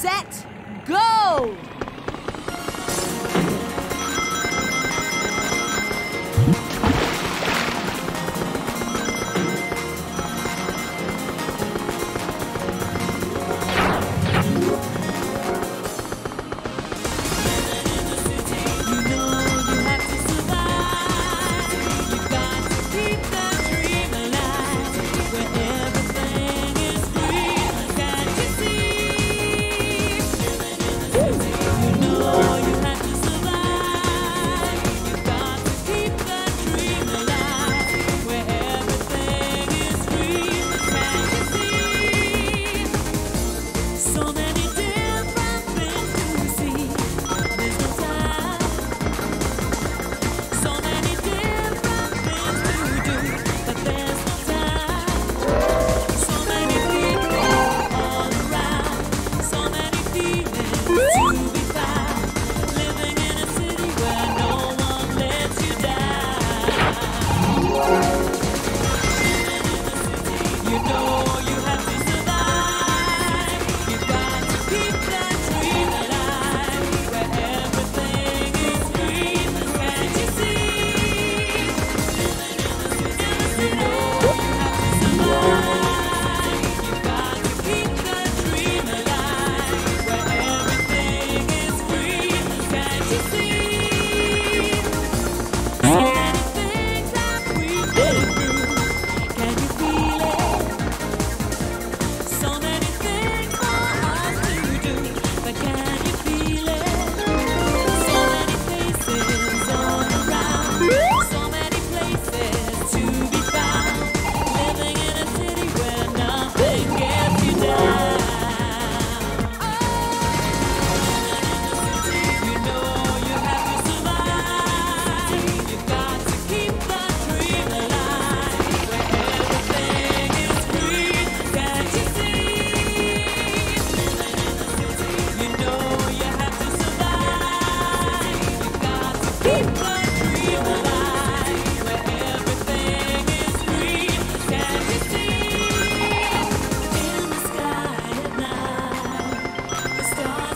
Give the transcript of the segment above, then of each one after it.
set, go!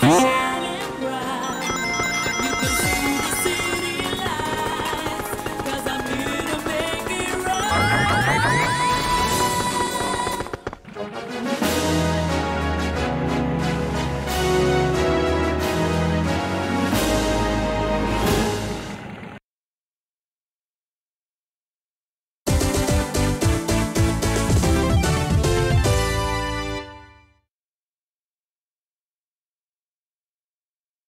Peace.